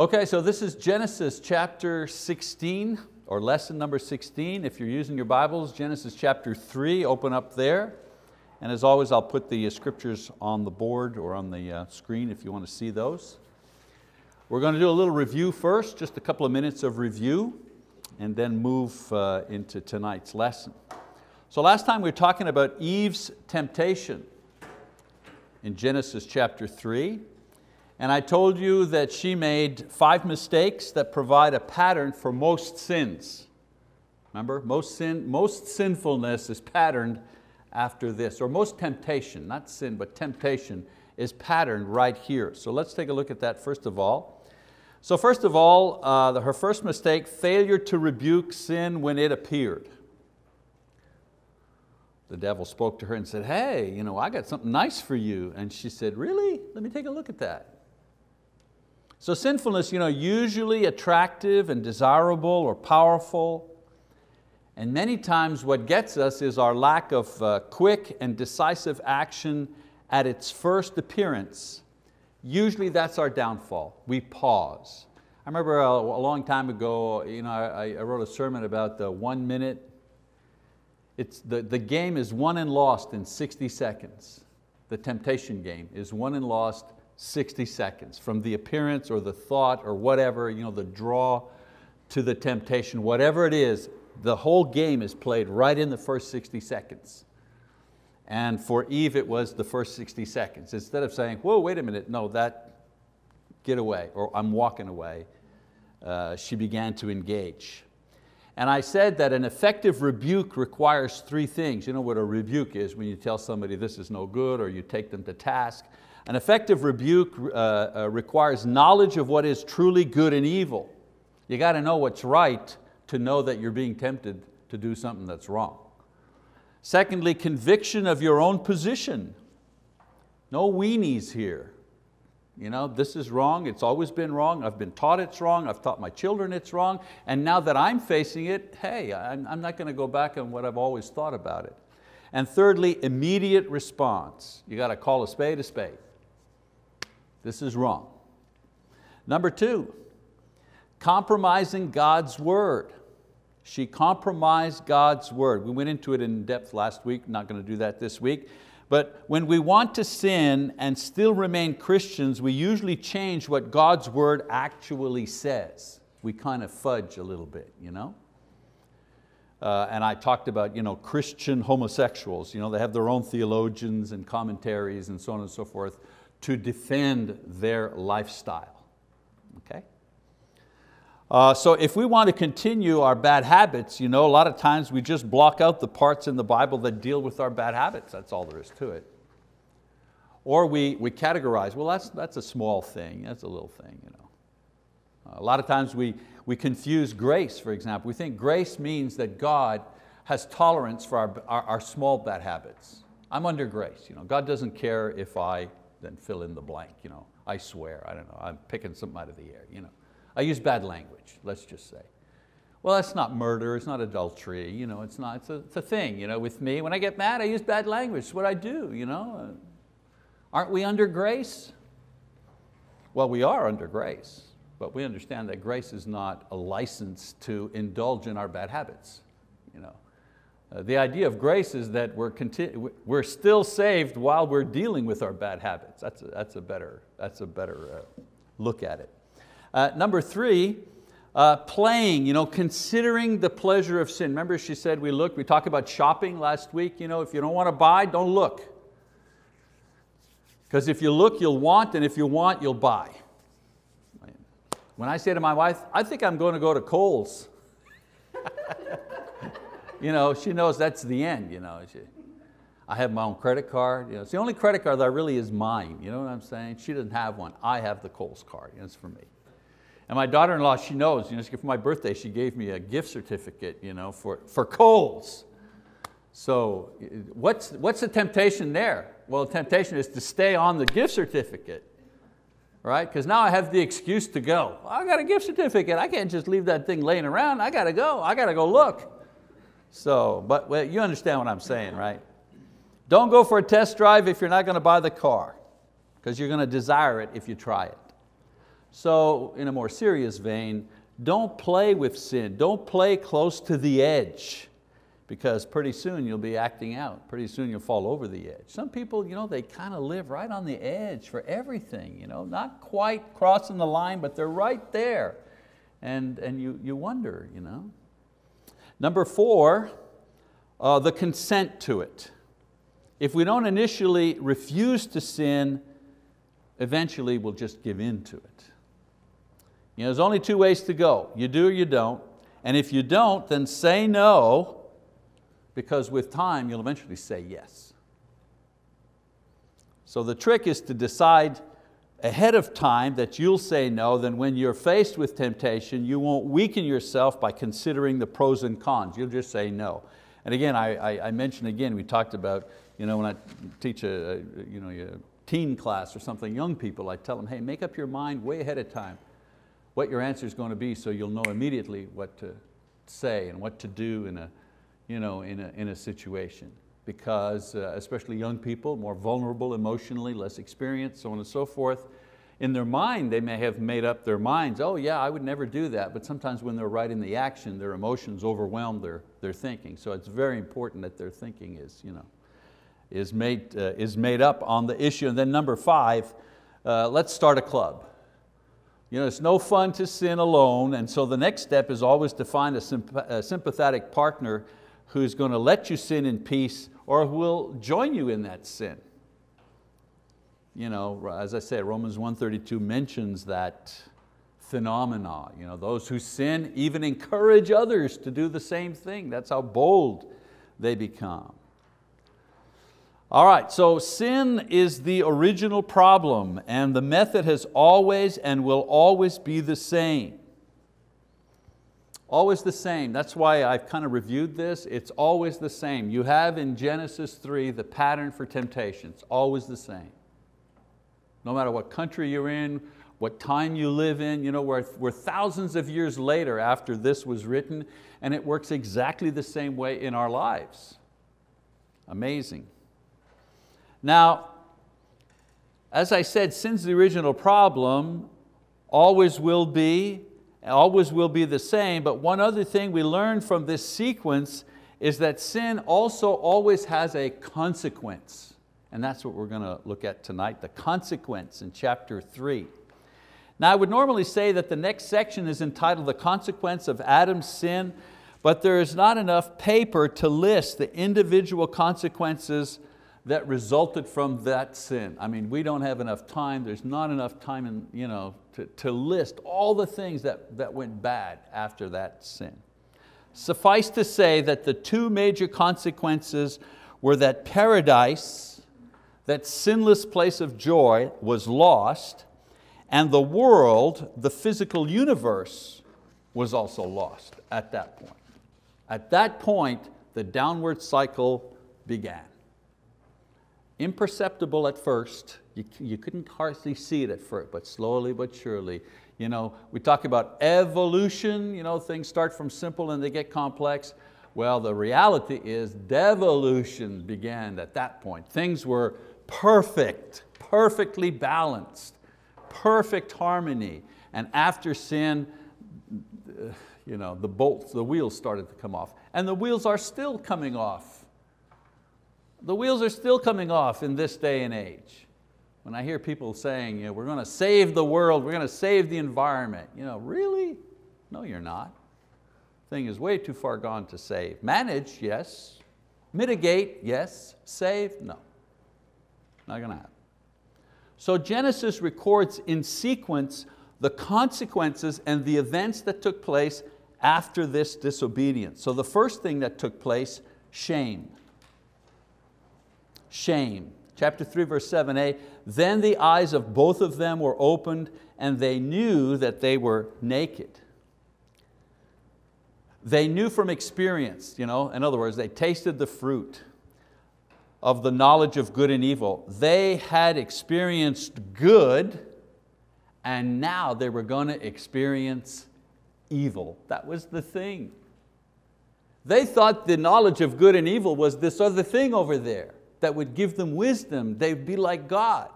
Okay, so this is Genesis chapter 16, or lesson number 16. If you're using your Bibles, Genesis chapter 3, open up there. And as always, I'll put the scriptures on the board or on the uh, screen if you want to see those. We're going to do a little review first, just a couple of minutes of review, and then move uh, into tonight's lesson. So last time we were talking about Eve's temptation in Genesis chapter 3. And I told you that she made five mistakes that provide a pattern for most sins. Remember, most, sin, most sinfulness is patterned after this, or most temptation, not sin, but temptation is patterned right here. So let's take a look at that first of all. So first of all, uh, the, her first mistake, failure to rebuke sin when it appeared. The devil spoke to her and said, hey, you know, I got something nice for you. And she said, really? Let me take a look at that. So sinfulness, you know, usually attractive and desirable or powerful, and many times what gets us is our lack of uh, quick and decisive action at its first appearance. Usually that's our downfall. We pause. I remember a, a long time ago, you know, I, I, wrote a sermon about the one minute. It's the, the game is won and lost in 60 seconds. The temptation game is won and lost 60 seconds from the appearance or the thought or whatever, you know, the draw to the temptation, whatever it is, the whole game is played right in the first 60 seconds. And for Eve, it was the first 60 seconds. Instead of saying, whoa, wait a minute, no, that, get away, or I'm walking away, uh, she began to engage. And I said that an effective rebuke requires three things. You know what a rebuke is when you tell somebody this is no good or you take them to task. An effective rebuke uh, uh, requires knowledge of what is truly good and evil. You got to know what's right to know that you're being tempted to do something that's wrong. Secondly, conviction of your own position. No weenies here. You know, this is wrong, it's always been wrong, I've been taught it's wrong, I've taught my children it's wrong, and now that I'm facing it, hey, I'm, I'm not going to go back on what I've always thought about it. And thirdly, immediate response. You got to call a spade a spade. This is wrong. Number two, compromising God's word. She compromised God's word. We went into it in depth last week, not going to do that this week. But when we want to sin and still remain Christians, we usually change what God's word actually says. We kind of fudge a little bit, you know? Uh, and I talked about you know, Christian homosexuals. You know, they have their own theologians and commentaries and so on and so forth to defend their lifestyle. Okay? Uh, so if we want to continue our bad habits, you know, a lot of times we just block out the parts in the Bible that deal with our bad habits. That's all there is to it. Or we, we categorize, well, that's, that's a small thing, that's a little thing. You know. A lot of times we, we confuse grace, for example. We think grace means that God has tolerance for our, our, our small bad habits. I'm under grace. You know, God doesn't care if I then fill in the blank. You know, I swear, I don't know, I'm picking something out of the air. You know. I use bad language, let's just say. Well, that's not murder, it's not adultery, you know, it's, not, it's, a, it's a thing. You know, with me, when I get mad, I use bad language. It's what I do. You know. Aren't we under grace? Well, we are under grace, but we understand that grace is not a license to indulge in our bad habits. Uh, the idea of grace is that we're, we're still saved while we're dealing with our bad habits. That's a, that's a better, that's a better uh, look at it. Uh, number three, uh, playing, you know, considering the pleasure of sin. Remember she said we look, we talked about shopping last week. You know, if you don't want to buy, don't look. Because if you look, you'll want, and if you want, you'll buy. When I say to my wife, I think I'm going to go to Kohl's. you know, she knows that's the end. You know. She, I have my own credit card. You know, it's the only credit card that really is mine. You know what I'm saying? She doesn't have one. I have the Kohl's card. You know, it's for me. And my daughter-in-law, she knows, you know, for my birthday, she gave me a gift certificate you know, for, for Kohl's. So what's, what's the temptation there? Well, the temptation is to stay on the gift certificate right? Because now I have the excuse to go. I got a gift certificate. I can't just leave that thing laying around. I got to go. I got to go look. So, but well, you understand what I'm saying, right? Don't go for a test drive if you're not going to buy the car because you're going to desire it if you try it. So in a more serious vein, don't play with sin. Don't play close to the edge because pretty soon you'll be acting out. Pretty soon you'll fall over the edge. Some people, you know, they kind of live right on the edge for everything, you know, not quite crossing the line, but they're right there. And, and you, you wonder, you know. Number four, uh, the consent to it. If we don't initially refuse to sin, eventually we'll just give in to it. You know, there's only two ways to go. You do or you don't. And if you don't, then say no because with time you'll eventually say yes. So the trick is to decide ahead of time that you'll say no, then when you're faced with temptation, you won't weaken yourself by considering the pros and cons. You'll just say no. And again, I, I, I mentioned again, we talked about, you know, when I teach a, a, you know, a teen class or something, young people, I tell them, hey, make up your mind way ahead of time what your answer is going to be so you'll know immediately what to say and what to do in a, you know, in a, in a situation because uh, especially young people, more vulnerable emotionally, less experienced, so on and so forth, in their mind they may have made up their minds, oh yeah, I would never do that, but sometimes when they're right in the action, their emotions overwhelm their, their thinking. So it's very important that their thinking is, you know, is, made, uh, is made up on the issue. And then number five, uh, let's start a club. You know, it's no fun to sin alone, and so the next step is always to find a, symp a sympathetic partner who's going to let you sin in peace or will join you in that sin. You know, as I said, Romans 1.32 mentions that phenomena. You know, those who sin even encourage others to do the same thing. That's how bold they become. All right, so sin is the original problem and the method has always and will always be the same. Always the same. That's why I've kind of reviewed this. It's always the same. You have in Genesis 3 the pattern for temptation. It's always the same. No matter what country you're in, what time you live in, you know, we're, we're thousands of years later after this was written and it works exactly the same way in our lives. Amazing. Now, as I said, since the original problem always will be always will be the same, but one other thing we learn from this sequence is that sin also always has a consequence. And that's what we're going to look at tonight, the consequence in chapter three. Now I would normally say that the next section is entitled The Consequence of Adam's Sin, but there is not enough paper to list the individual consequences that resulted from that sin. I mean, we don't have enough time, there's not enough time in, you know, to, to list all the things that, that went bad after that sin. Suffice to say that the two major consequences were that paradise, that sinless place of joy, was lost, and the world, the physical universe, was also lost at that point. At that point, the downward cycle began imperceptible at first. You, you couldn't hardly see it at first, but slowly but surely. You know, we talk about evolution, you know, things start from simple and they get complex. Well, the reality is devolution began at that point. Things were perfect, perfectly balanced, perfect harmony. And after sin, you know, the bolts, the wheels started to come off. And the wheels are still coming off the wheels are still coming off in this day and age. When I hear people saying, you know, we're going to save the world, we're going to save the environment, you know, really? No, you're not. Thing is way too far gone to save. Manage, yes. Mitigate, yes. Save, no. Not going to happen. So Genesis records in sequence the consequences and the events that took place after this disobedience. So the first thing that took place, shame shame. Chapter 3, verse 7a, eh? then the eyes of both of them were opened and they knew that they were naked. They knew from experience, you know, in other words, they tasted the fruit of the knowledge of good and evil. They had experienced good and now they were going to experience evil. That was the thing. They thought the knowledge of good and evil was this other thing over there that would give them wisdom. They'd be like God.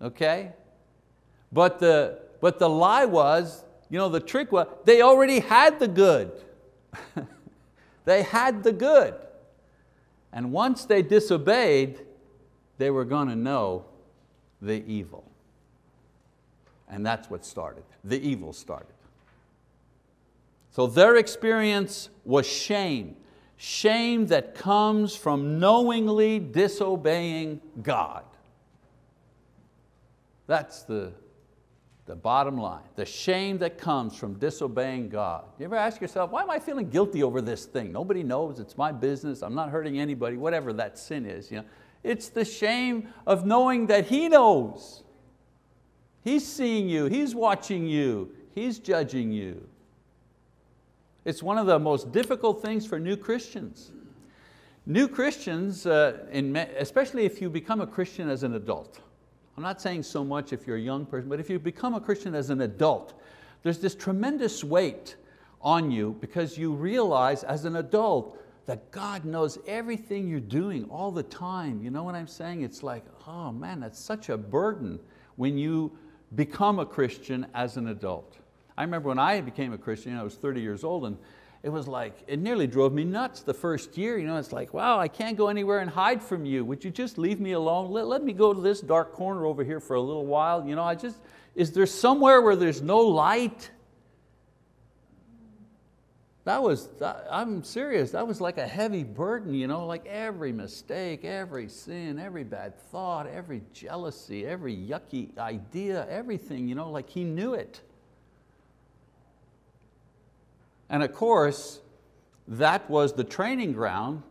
Okay? But the, but the lie was, you know, the trick was, they already had the good. they had the good. And once they disobeyed, they were going to know the evil. And that's what started, the evil started. So their experience was shame, shame that comes from knowingly disobeying God. That's the, the bottom line, the shame that comes from disobeying God. You ever ask yourself, why am I feeling guilty over this thing? Nobody knows, it's my business, I'm not hurting anybody, whatever that sin is. You know? It's the shame of knowing that He knows. He's seeing you, He's watching you, He's judging you. It's one of the most difficult things for new Christians. New Christians, uh, in, especially if you become a Christian as an adult, I'm not saying so much if you're a young person, but if you become a Christian as an adult, there's this tremendous weight on you because you realize as an adult that God knows everything you're doing all the time. You know what I'm saying? It's like, oh man, that's such a burden when you become a Christian as an adult. I remember when I became a Christian, I was 30 years old, and it was like, it nearly drove me nuts the first year. You know, it's like, wow, I can't go anywhere and hide from you. Would you just leave me alone? Let, let me go to this dark corner over here for a little while. You know, I just, is there somewhere where there's no light? That was, I'm serious, that was like a heavy burden, you know, like every mistake, every sin, every bad thought, every jealousy, every yucky idea, everything, you know, like he knew it. And of course, that was the training ground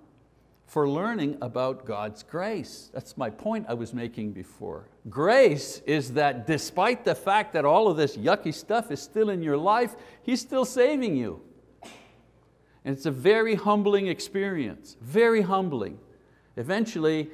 for learning about God's grace. That's my point I was making before. Grace is that despite the fact that all of this yucky stuff is still in your life, He's still saving you. And it's a very humbling experience, very humbling. Eventually,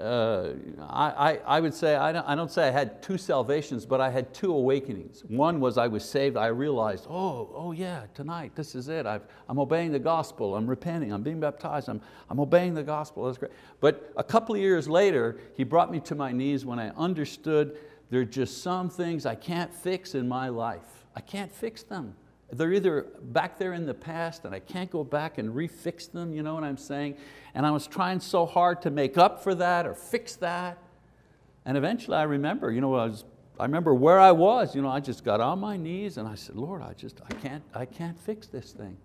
uh, I, I, would say, I don't, I don't say I had two salvations, but I had two awakenings. One was I was saved, I realized, oh, oh yeah, tonight, this is it. i am obeying the gospel, I'm repenting, I'm being baptized, I'm, I'm obeying the gospel, that's great. But a couple of years later, he brought me to my knees when I understood there are just some things I can't fix in my life. I can't fix them. They're either back there in the past and I can't go back and refix them, you know what I'm saying? And I was trying so hard to make up for that or fix that. And eventually I remember, you know, I, was, I remember where I was, you know, I just got on my knees and I said, Lord, I just, I can't, I can't fix this thing.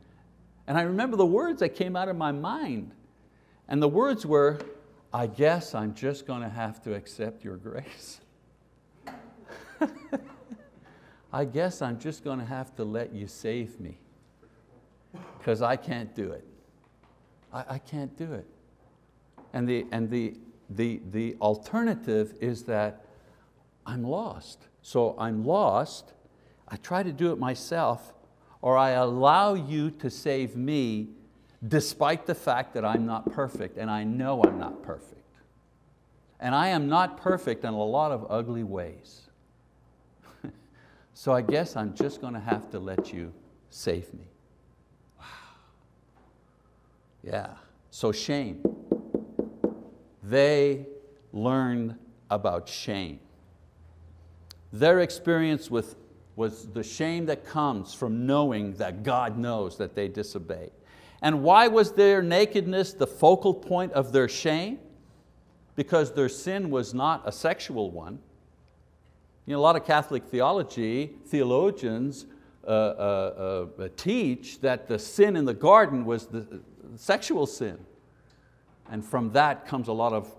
And I remember the words that came out of my mind. And the words were, I guess I'm just going to have to accept your grace. I guess I'm just going to have to let you save me because I can't do it. I, I can't do it. And, the, and the, the, the alternative is that I'm lost. So I'm lost, I try to do it myself, or I allow you to save me despite the fact that I'm not perfect, and I know I'm not perfect. And I am not perfect in a lot of ugly ways. So I guess I'm just going to have to let you save me. Wow. Yeah, so shame. They learned about shame. Their experience with, was the shame that comes from knowing that God knows that they disobeyed. And why was their nakedness the focal point of their shame? Because their sin was not a sexual one, you know, a lot of Catholic theology, theologians uh, uh, uh, teach that the sin in the garden was the sexual sin. And from that comes a lot of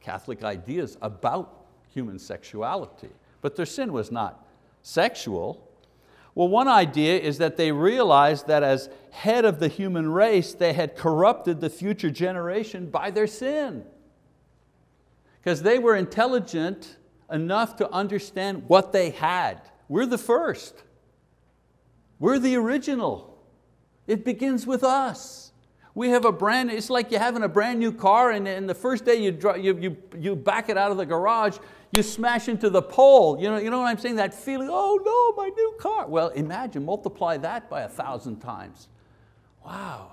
Catholic ideas about human sexuality. But their sin was not sexual. Well, one idea is that they realized that as head of the human race, they had corrupted the future generation by their sin. Because they were intelligent enough to understand what they had. We're the first. We're the original. It begins with us. We have a brand, it's like you're having a brand new car and, and the first day you, you, you, you back it out of the garage, you smash into the pole. You know, you know what I'm saying? That feeling, oh no, my new car. Well, imagine, multiply that by a thousand times. Wow.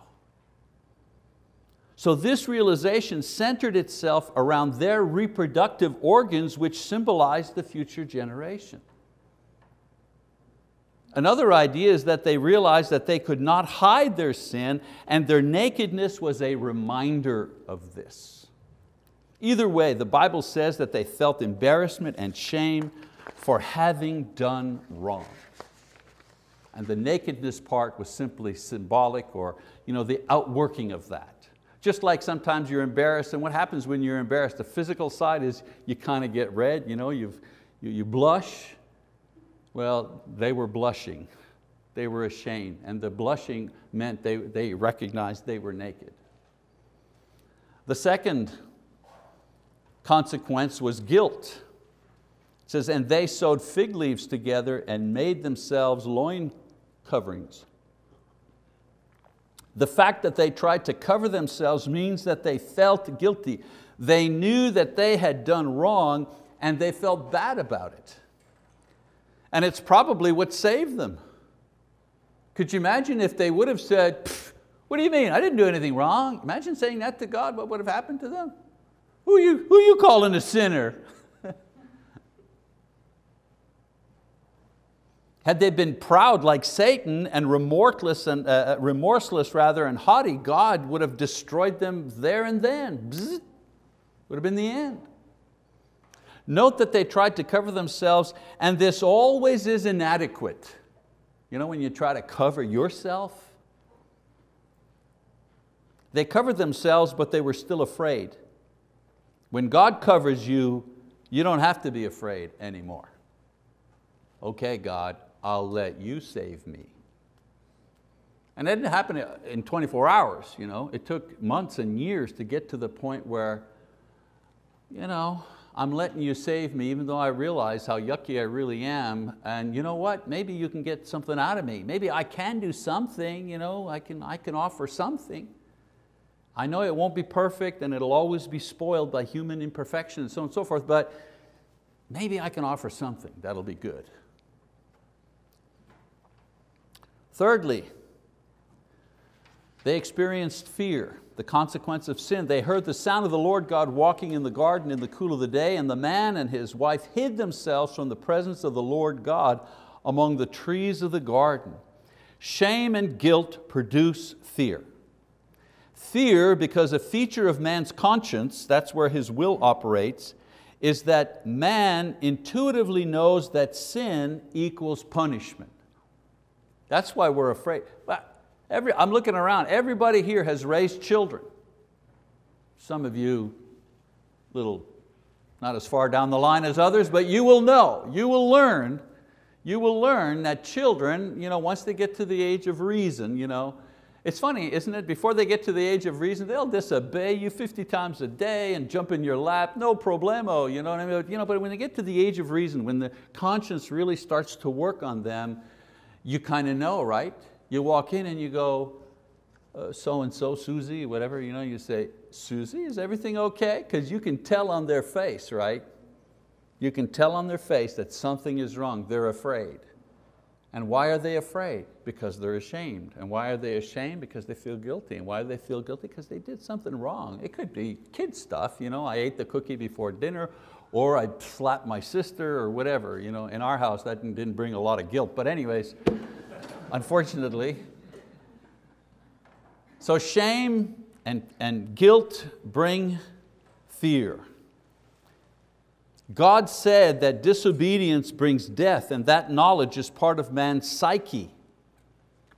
So this realization centered itself around their reproductive organs which symbolized the future generation. Another idea is that they realized that they could not hide their sin and their nakedness was a reminder of this. Either way, the Bible says that they felt embarrassment and shame for having done wrong. And the nakedness part was simply symbolic or you know, the outworking of that. Just like sometimes you're embarrassed, and what happens when you're embarrassed? The physical side is you kind of get red, you, know, you've, you, you blush, well, they were blushing. They were ashamed. And the blushing meant they, they recognized they were naked. The second consequence was guilt. It says, and they sewed fig leaves together and made themselves loin coverings. The fact that they tried to cover themselves means that they felt guilty. They knew that they had done wrong and they felt bad about it. And it's probably what saved them. Could you imagine if they would have said, what do you mean? I didn't do anything wrong. Imagine saying that to God, what would have happened to them? Who are you, who are you calling a sinner? Had they been proud like Satan and remorseless, and, uh, uh, remorseless rather, and haughty, God would have destroyed them there and then. Would have been the end. Note that they tried to cover themselves and this always is inadequate. You know when you try to cover yourself? They covered themselves but they were still afraid. When God covers you, you don't have to be afraid anymore. Okay God, I'll let you save me. And it didn't happen in 24 hours. You know? It took months and years to get to the point where you know, I'm letting you save me even though I realize how yucky I really am. And you know what, maybe you can get something out of me. Maybe I can do something, you know, I can, I can offer something. I know it won't be perfect and it'll always be spoiled by human imperfection and so on and so forth, but maybe I can offer something that'll be good. Thirdly, they experienced fear the consequence of sin. They heard the sound of the Lord God walking in the garden in the cool of the day, and the man and his wife hid themselves from the presence of the Lord God among the trees of the garden. Shame and guilt produce fear. Fear, because a feature of man's conscience, that's where his will operates, is that man intuitively knows that sin equals punishment. That's why we're afraid. But Every, I'm looking around, everybody here has raised children. Some of you, little, not as far down the line as others, but you will know, you will learn, you will learn that children, you know, once they get to the age of reason, you know, it's funny, isn't it? Before they get to the age of reason, they'll disobey you 50 times a day and jump in your lap, no problemo, you know what I mean? You know, but when they get to the age of reason, when the conscience really starts to work on them, you kind of know, right? You walk in and you go, uh, so-and-so, Susie, whatever, you know, you say, Susie, is everything okay? Because you can tell on their face, right? You can tell on their face that something is wrong. They're afraid. And why are they afraid? Because they're ashamed. And why are they ashamed? Because they feel guilty. And why do they feel guilty? Because they did something wrong. It could be kid stuff, you know, I ate the cookie before dinner, or I slapped my sister, or whatever. You know, in our house, that didn't bring a lot of guilt. But anyways, unfortunately. So shame and, and guilt bring fear. God said that disobedience brings death and that knowledge is part of man's psyche.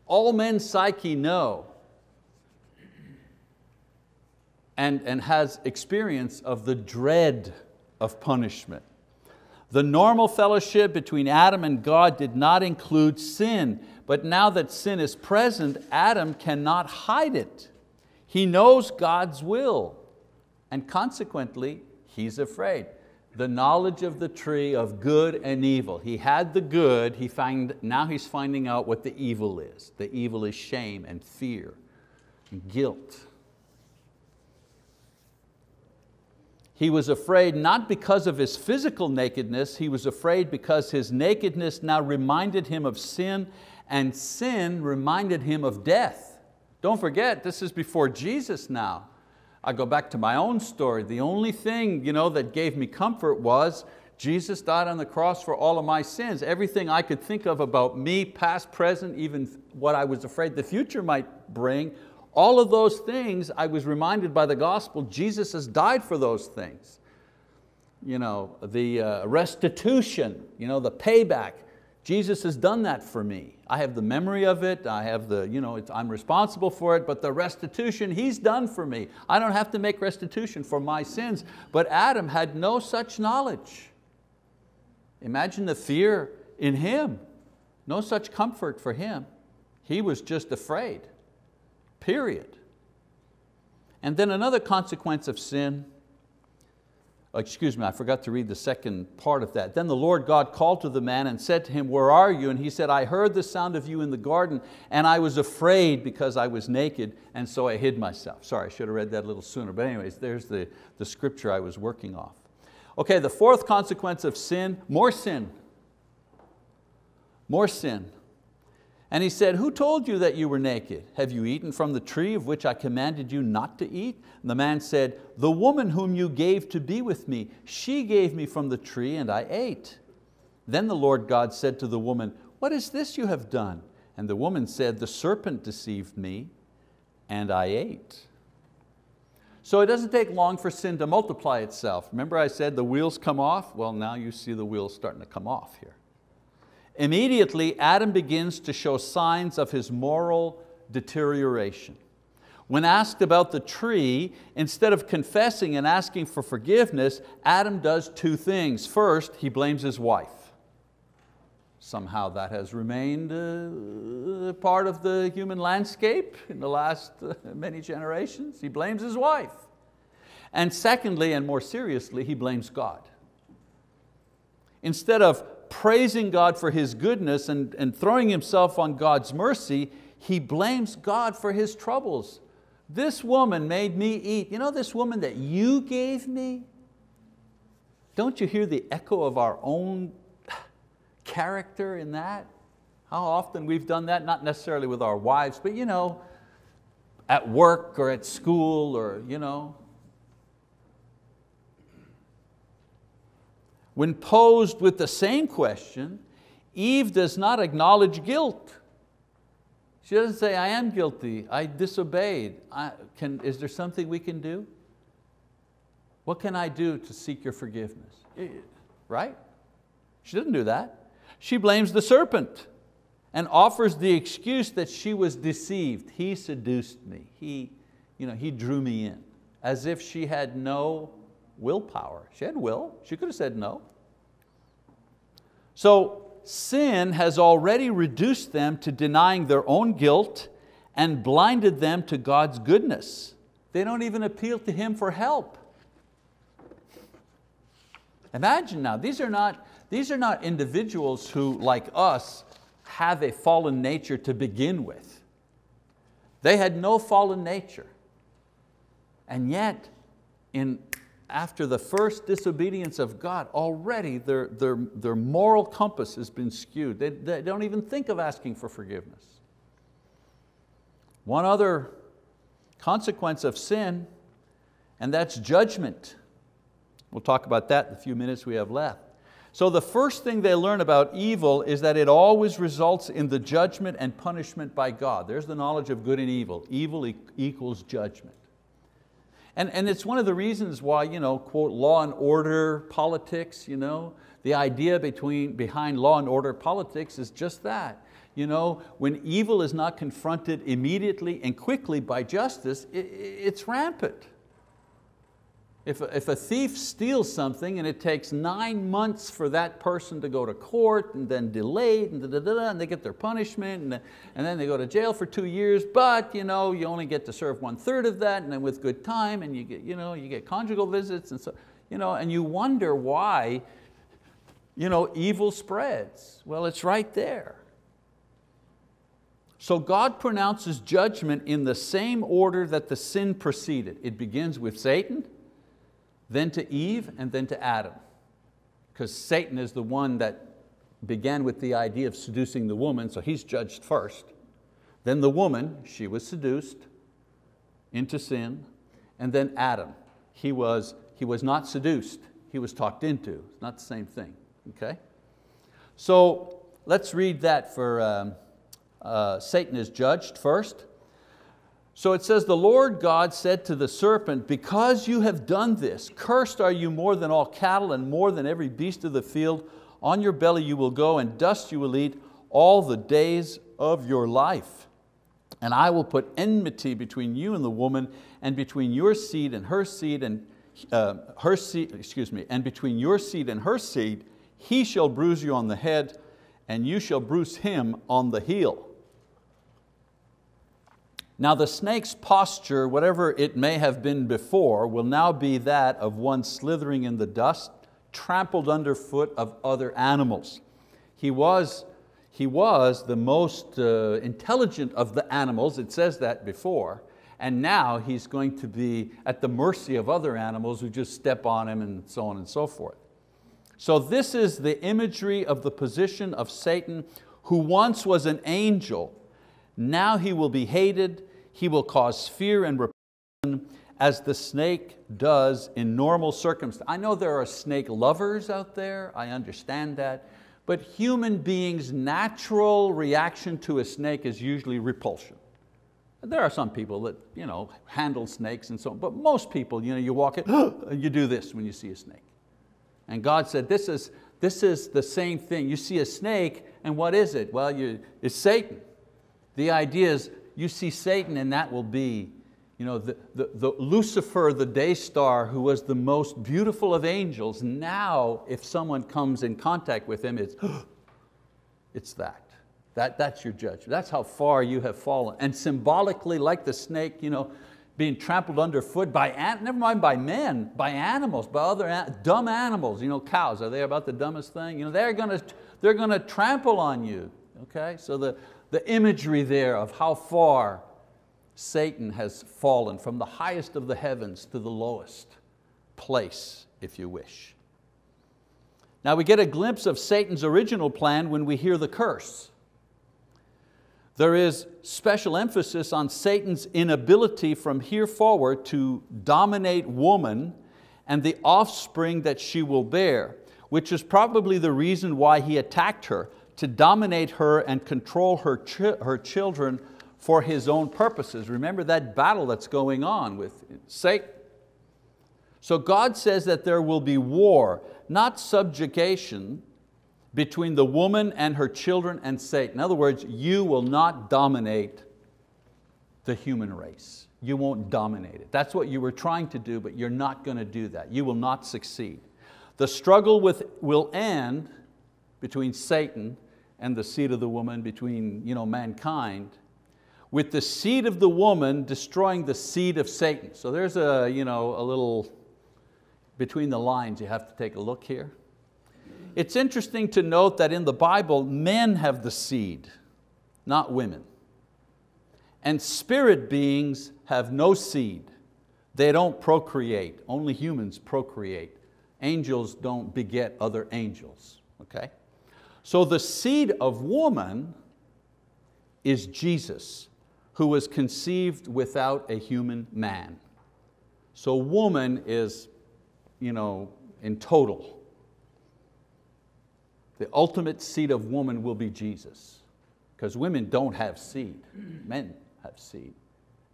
All men's psyche know and, and has experience of the dread of punishment. The normal fellowship between Adam and God did not include sin, but now that sin is present, Adam cannot hide it. He knows God's will, and consequently, he's afraid. The knowledge of the tree of good and evil. He had the good, he find, now he's finding out what the evil is. The evil is shame and fear and guilt. He was afraid not because of his physical nakedness, he was afraid because his nakedness now reminded him of sin and sin reminded him of death. Don't forget, this is before Jesus now. I go back to my own story. The only thing you know, that gave me comfort was Jesus died on the cross for all of my sins. Everything I could think of about me, past, present, even what I was afraid the future might bring, all of those things I was reminded by the gospel, Jesus has died for those things. You know, the uh, restitution, you know, the payback, Jesus has done that for me. I have the memory of it, I have the, you know, I'm responsible for it, but the restitution He's done for me. I don't have to make restitution for my sins, but Adam had no such knowledge. Imagine the fear in him. No such comfort for him. He was just afraid, period. And then another consequence of sin, oh, excuse me, I forgot to read the second part of that. Then the Lord God called to the man and said to him, where are you? And he said, I heard the sound of you in the garden and I was afraid because I was naked and so I hid myself. Sorry, I should have read that a little sooner, but anyways, there's the, the scripture I was working off. Okay, the fourth consequence of sin, more sin. More sin. And he said, who told you that you were naked? Have you eaten from the tree of which I commanded you not to eat? And the man said, the woman whom you gave to be with me, she gave me from the tree and I ate. Then the Lord God said to the woman, what is this you have done? And the woman said, the serpent deceived me and I ate. So it doesn't take long for sin to multiply itself. Remember I said the wheels come off? Well, now you see the wheels starting to come off here. Immediately, Adam begins to show signs of his moral deterioration. When asked about the tree, instead of confessing and asking for forgiveness, Adam does two things. First, he blames his wife. Somehow that has remained uh, part of the human landscape in the last uh, many generations. He blames his wife. And secondly, and more seriously, he blames God. Instead of praising God for His goodness and, and throwing himself on God's mercy, he blames God for his troubles. This woman made me eat. You know this woman that you gave me? Don't you hear the echo of our own character in that? How often we've done that, not necessarily with our wives, but you know, at work or at school or you know. When posed with the same question, Eve does not acknowledge guilt. She doesn't say, I am guilty, I disobeyed. I, can, is there something we can do? What can I do to seek your forgiveness? Right? She doesn't do that. She blames the serpent and offers the excuse that she was deceived. He seduced me. He, you know, he drew me in. As if she had no willpower. She had will. She could have said no. So sin has already reduced them to denying their own guilt and blinded them to God's goodness. They don't even appeal to Him for help. Imagine now, these are not, these are not individuals who, like us, have a fallen nature to begin with. They had no fallen nature. And yet, in, after the first disobedience of God, already their, their, their moral compass has been skewed. They, they don't even think of asking for forgiveness. One other consequence of sin, and that's judgment. We'll talk about that in the few minutes we have left. So the first thing they learn about evil is that it always results in the judgment and punishment by God. There's the knowledge of good and evil. Evil equals judgment. And, and it's one of the reasons why, you know, quote, law and order politics, you know, the idea between, behind law and order politics is just that. You know, when evil is not confronted immediately and quickly by justice, it, it's rampant. If a, if a thief steals something and it takes nine months for that person to go to court and then delayed and, da, da, da, and they get their punishment and, and then they go to jail for two years, but you, know, you only get to serve one third of that and then with good time and you get, you know, you get conjugal visits and so, you know, and you wonder why you know, evil spreads. Well, it's right there. So God pronounces judgment in the same order that the sin preceded. It begins with Satan, then to Eve, and then to Adam. Because Satan is the one that began with the idea of seducing the woman, so he's judged first. Then the woman, she was seduced into sin. And then Adam, he was, he was not seduced, he was talked into. It's not the same thing, okay? So let's read that for um, uh, Satan is judged first. So it says, the Lord God said to the serpent, because you have done this, cursed are you more than all cattle and more than every beast of the field. On your belly you will go and dust you will eat all the days of your life. And I will put enmity between you and the woman and between your seed and her seed and uh, her seed, excuse me, and between your seed and her seed, he shall bruise you on the head and you shall bruise him on the heel. Now the snake's posture, whatever it may have been before, will now be that of one slithering in the dust, trampled underfoot of other animals. He was, he was the most uh, intelligent of the animals, it says that before, and now he's going to be at the mercy of other animals who just step on him and so on and so forth. So this is the imagery of the position of Satan who once was an angel. Now he will be hated, he will cause fear and repulsion as the snake does in normal circumstances. I know there are snake lovers out there, I understand that, but human beings' natural reaction to a snake is usually repulsion. There are some people that you know, handle snakes and so on, but most people, you, know, you walk it, you do this when you see a snake. And God said, this is, this is the same thing. You see a snake, and what is it? Well, you, it's Satan. The idea is you see Satan and that will be you know, the, the, the Lucifer, the day star, who was the most beautiful of angels, now if someone comes in contact with him, it's, it's that. that. That's your judgment. That's how far you have fallen. And symbolically, like the snake, you know, being trampled underfoot by, never mind by men, by animals, by other dumb animals, you know, cows, are they about the dumbest thing? You know, they're going to, they're going to trample on you, okay? So the, the imagery there of how far Satan has fallen from the highest of the heavens to the lowest place, if you wish. Now we get a glimpse of Satan's original plan when we hear the curse. There is special emphasis on Satan's inability from here forward to dominate woman and the offspring that she will bear, which is probably the reason why he attacked her to dominate her and control her, ch her children for his own purposes. Remember that battle that's going on with Satan. So God says that there will be war, not subjugation, between the woman and her children and Satan. In other words, you will not dominate the human race. You won't dominate it. That's what you were trying to do, but you're not going to do that. You will not succeed. The struggle with, will end between Satan and the seed of the woman between you know, mankind, with the seed of the woman destroying the seed of Satan. So there's a, you know, a little, between the lines, you have to take a look here. It's interesting to note that in the Bible, men have the seed, not women. And spirit beings have no seed. They don't procreate, only humans procreate. Angels don't beget other angels, okay? So the seed of woman is Jesus, who was conceived without a human man. So woman is you know, in total. The ultimate seed of woman will be Jesus, because women don't have seed, men have seed.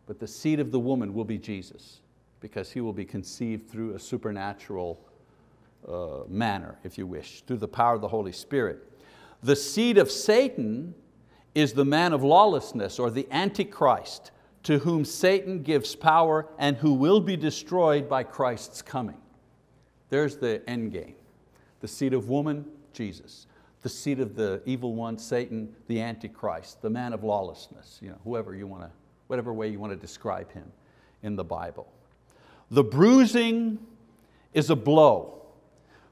But the seed of the woman will be Jesus, because he will be conceived through a supernatural uh, manner, if you wish, through the power of the Holy Spirit. The seed of Satan is the man of lawlessness or the Antichrist to whom Satan gives power and who will be destroyed by Christ's coming. There's the end game. The seed of woman, Jesus. The seed of the evil one, Satan, the Antichrist, the man of lawlessness, you know, whoever you want to, whatever way you want to describe him in the Bible. The bruising is a blow.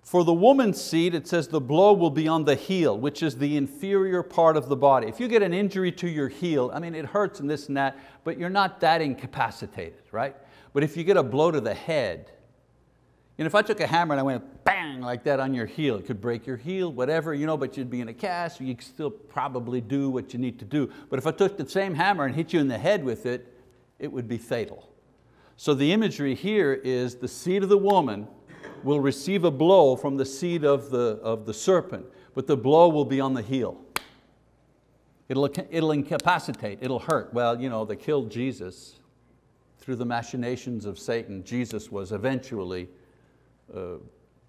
For the woman's seed, it says the blow will be on the heel, which is the inferior part of the body. If you get an injury to your heel, I mean, it hurts and this and that, but you're not that incapacitated, right? But if you get a blow to the head, you know, if I took a hammer and I went bang like that on your heel, it could break your heel, whatever, you know, but you'd be in a cast, you could still probably do what you need to do. But if I took the same hammer and hit you in the head with it, it would be fatal. So the imagery here is the seed of the woman will receive a blow from the seed of the, of the serpent, but the blow will be on the heel. It'll, it'll incapacitate, it'll hurt. Well, you know, they killed Jesus through the machinations of Satan. Jesus was eventually uh,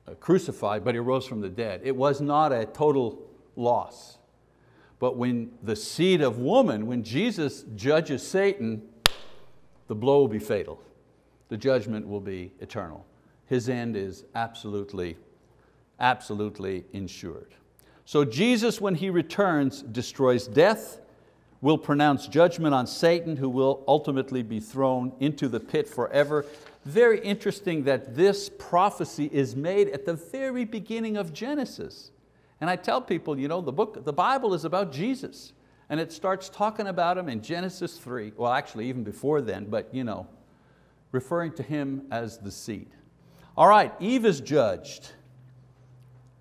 uh, crucified, but He rose from the dead. It was not a total loss. But when the seed of woman, when Jesus judges Satan, the blow will be fatal. The judgment will be eternal. His end is absolutely, absolutely insured. So Jesus, when He returns, destroys death, will pronounce judgment on Satan, who will ultimately be thrown into the pit forever. Very interesting that this prophecy is made at the very beginning of Genesis. And I tell people, you know, the book, the Bible is about Jesus. And it starts talking about Him in Genesis 3, well actually even before then, but you know, referring to Him as the seed. All right, Eve is judged.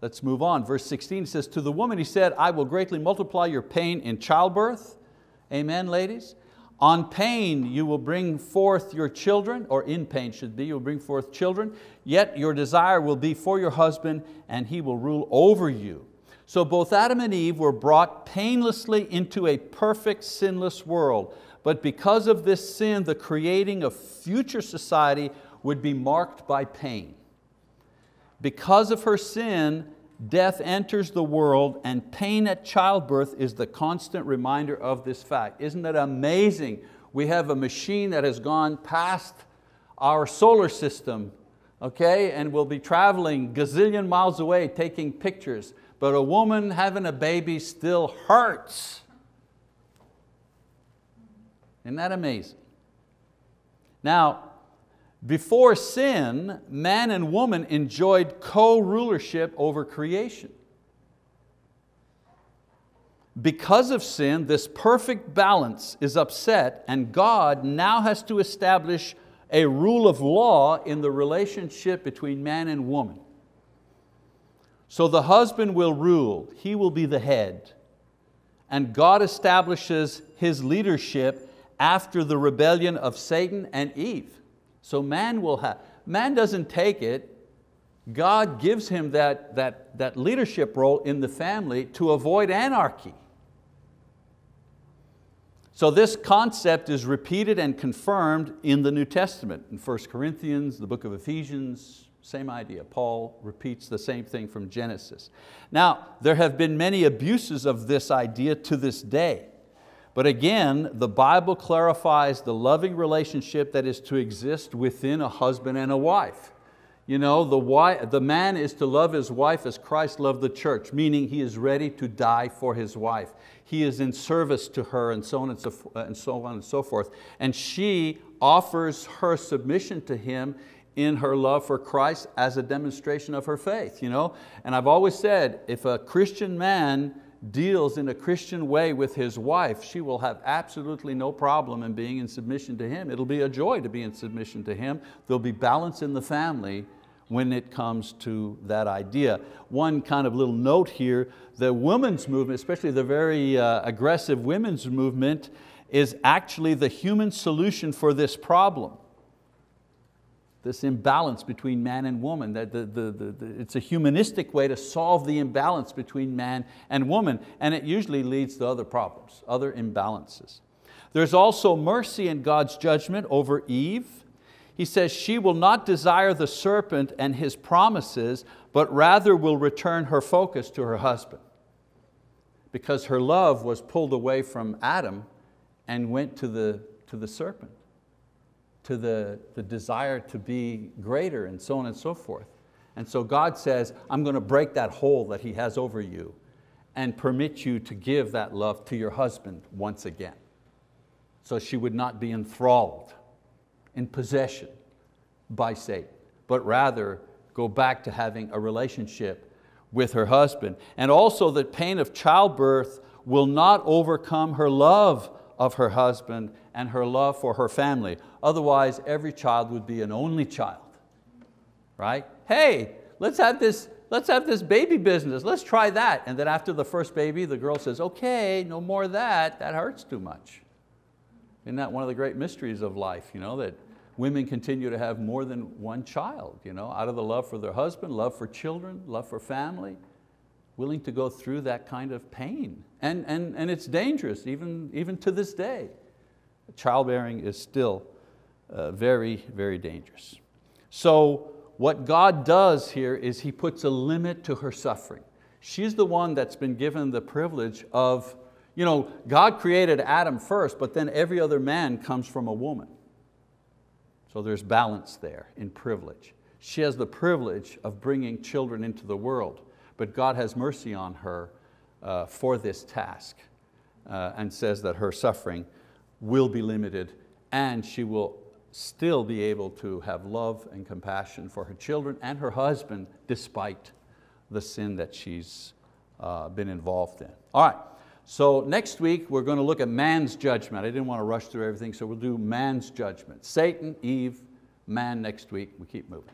Let's move on. Verse 16 says, To the woman he said, I will greatly multiply your pain in childbirth. Amen, ladies? On pain you will bring forth your children, or in pain should be, you will bring forth children, yet your desire will be for your husband, and he will rule over you. So both Adam and Eve were brought painlessly into a perfect sinless world. But because of this sin, the creating of future society would be marked by pain. Because of her sin, death enters the world and pain at childbirth is the constant reminder of this fact. Isn't it amazing? We have a machine that has gone past our solar system, okay, and will be traveling gazillion miles away taking pictures, but a woman having a baby still hurts. Isn't that amazing? Now, before sin, man and woman enjoyed co-rulership over creation. Because of sin, this perfect balance is upset and God now has to establish a rule of law in the relationship between man and woman. So the husband will rule, he will be the head. And God establishes His leadership after the rebellion of Satan and Eve. So man will have, man doesn't take it, God gives him that, that, that leadership role in the family to avoid anarchy. So this concept is repeated and confirmed in the New Testament. In 1 Corinthians, the book of Ephesians, same idea. Paul repeats the same thing from Genesis. Now, there have been many abuses of this idea to this day. But again, the Bible clarifies the loving relationship that is to exist within a husband and a wife. You know, the, wife, the man is to love his wife as Christ loved the church, meaning he is ready to die for his wife. He is in service to her and so on and so, uh, and so, on and so forth. And she offers her submission to him in her love for Christ as a demonstration of her faith. You know? And I've always said, if a Christian man deals in a Christian way with his wife, she will have absolutely no problem in being in submission to him. It'll be a joy to be in submission to him. There'll be balance in the family when it comes to that idea. One kind of little note here, the women's movement, especially the very uh, aggressive women's movement, is actually the human solution for this problem this imbalance between man and woman. That the, the, the, it's a humanistic way to solve the imbalance between man and woman, and it usually leads to other problems, other imbalances. There's also mercy in God's judgment over Eve. He says, she will not desire the serpent and his promises, but rather will return her focus to her husband. Because her love was pulled away from Adam and went to the, to the serpent to the, the desire to be greater and so on and so forth. And so God says, I'm going to break that hole that He has over you and permit you to give that love to your husband once again. So she would not be enthralled, in possession by Satan, but rather go back to having a relationship with her husband. And also that pain of childbirth will not overcome her love of her husband and her love for her family. Otherwise, every child would be an only child, right? Hey, let's have this, let's have this baby business, let's try that. And then after the first baby, the girl says, okay, no more of that, that hurts too much. Isn't that one of the great mysteries of life, you know, that women continue to have more than one child, you know, out of the love for their husband, love for children, love for family, willing to go through that kind of pain. And, and, and it's dangerous, even, even to this day. Childbearing is still uh, very, very dangerous. So what God does here is He puts a limit to her suffering. She's the one that's been given the privilege of, you know, God created Adam first, but then every other man comes from a woman. So there's balance there in privilege. She has the privilege of bringing children into the world, but God has mercy on her uh, for this task uh, and says that her suffering will be limited and she will still be able to have love and compassion for her children and her husband despite the sin that she's uh, been involved in. All right, so next week we're going to look at man's judgment. I didn't want to rush through everything, so we'll do man's judgment. Satan, Eve, man next week. We keep moving.